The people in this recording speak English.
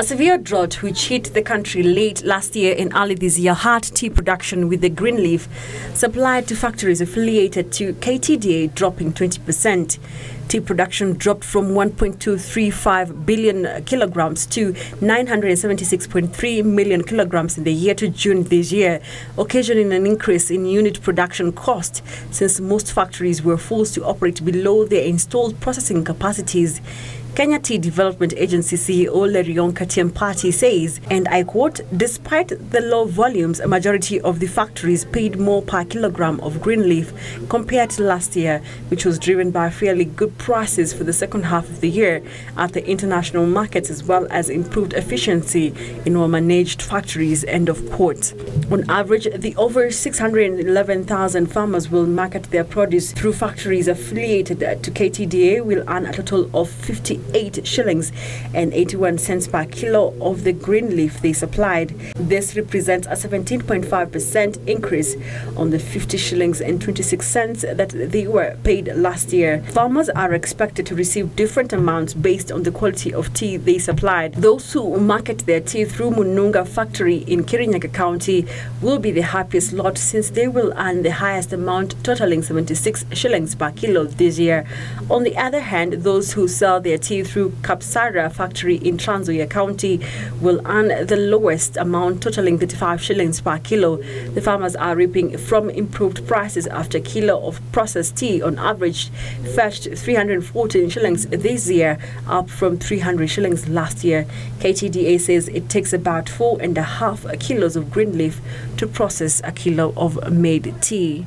A severe drought which hit the country late last year and early this year hurt tea production with the Greenleaf supplied to factories affiliated to KTDA dropping 20%. Tea production dropped from 1.235 billion kilograms to 976.3 million kilograms in the year to June this year, occasioning an increase in unit production cost since most factories were forced to operate below their installed processing capacities. Kenya Tea Development Agency CEO Lerionka Tiampati says, and I quote, despite the low volumes, a majority of the factories paid more per kilogram of green leaf compared to last year, which was driven by fairly good prices for the second half of the year at the international markets as well as improved efficiency in well-managed factories, end of quote. On average, the over 611,000 farmers will market their produce through factories affiliated to KTDA will earn a total of 58 shillings and 81 cents per kilo of the green leaf they supplied. This represents a 17.5% increase on the 50 shillings and 26 cents that they were paid last year. Farmers are expected to receive different amounts based on the quality of tea they supplied. Those who market their tea through Mununga factory in Kirinyaga County will be the happiest lot since they will earn the highest amount totaling 76 shillings per kilo this year. On the other hand, those who sell their tea through Kapsara factory in Trans Nzoia County will earn the lowest amount totaling 35 shillings per kilo. The farmers are reaping from improved prices after a kilo of processed tea on average fetched 314 shillings this year, up from 300 shillings last year. KTDA says it takes about four and a half kilos of green leaf to process a kilo of made tea.